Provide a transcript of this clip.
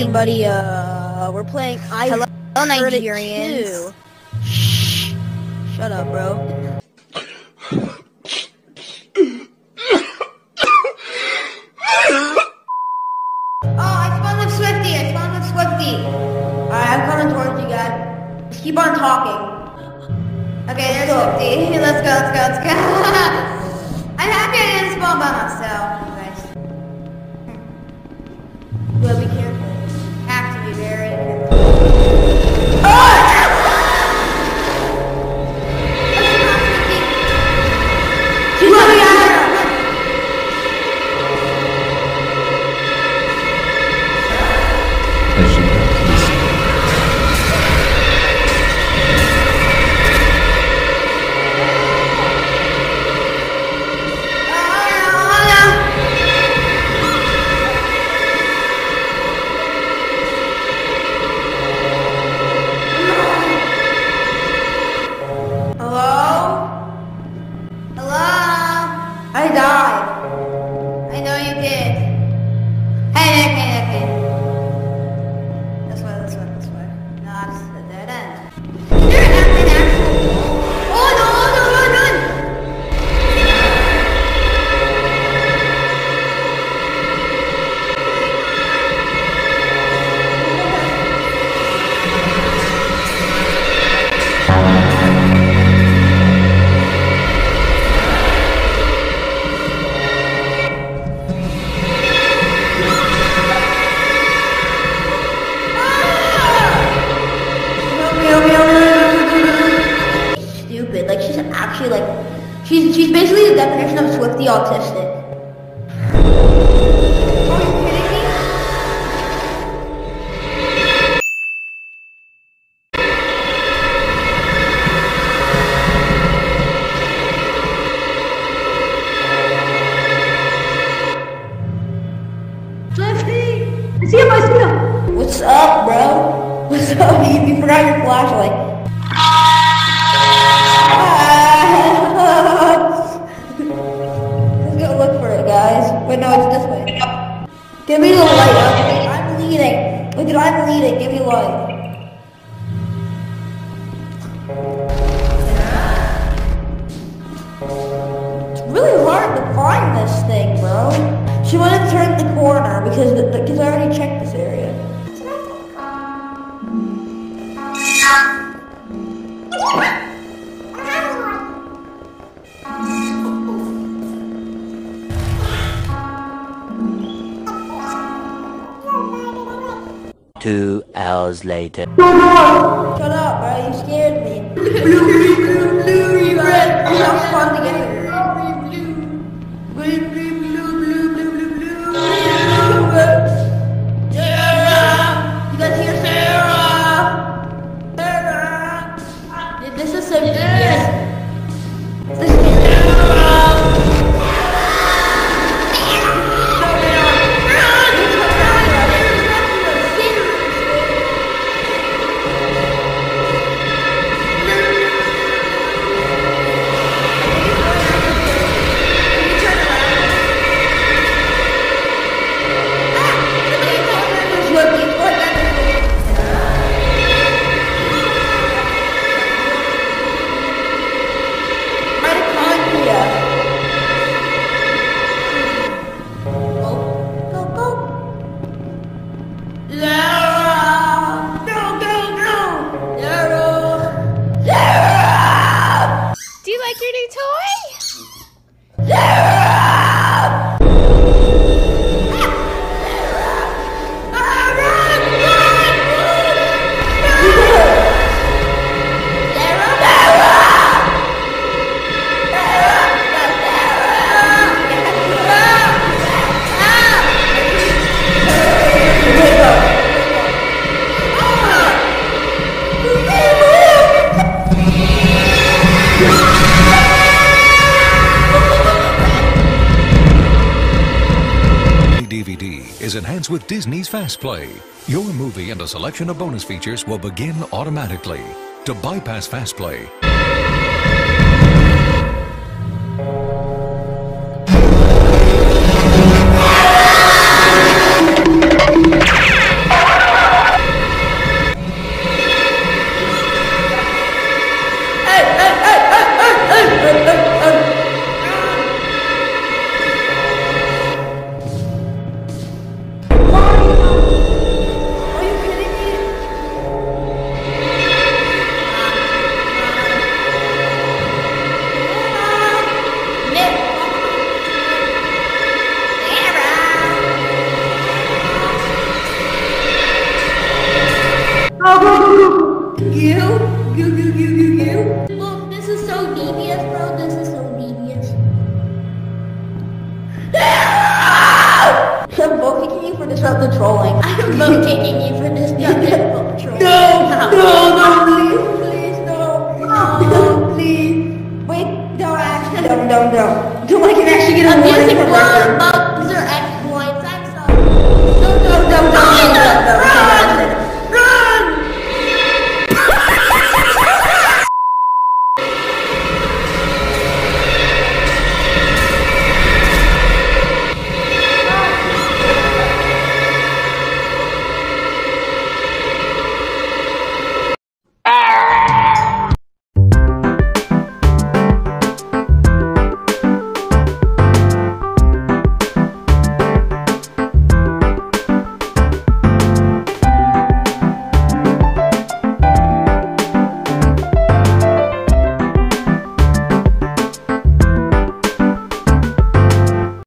everybody. Uh, we're playing. I Hello, heard it too. Shh. Shut up, bro. Oh, I spawned with Swifty. I spawned with Swifty. Alright, I'm coming towards you guys. Just keep on talking. Okay, there's Swifty. Let's go, let's go, let's go. I'm happy I didn't spawn by myself. Hey, actually like she's she's basically the definition of Swifty autistic. Are you kidding me? Swifty! I see him, I see him! What's up, bro? What's up? You, you forgot your flashlight. Wait, no, it's this way. Give me the light. Okay, I'm leading. Look at I'm leading. Give me light. It's really hard to find this thing, bro. She wanted to turn the corner because because I already checked Two hours later. Shut up, bro. You scared me. blue, blue, blue, blue, red. We have fun. Blue, like your new toy? DVD is enhanced with Disney's Fast Play. Your movie and a selection of bonus features will begin automatically. To bypass Fast Play, obedience, bro. This is obedience. I'm both kicking you for disruptive trolling. I'm both kicking you for disruptive trolling. No! No!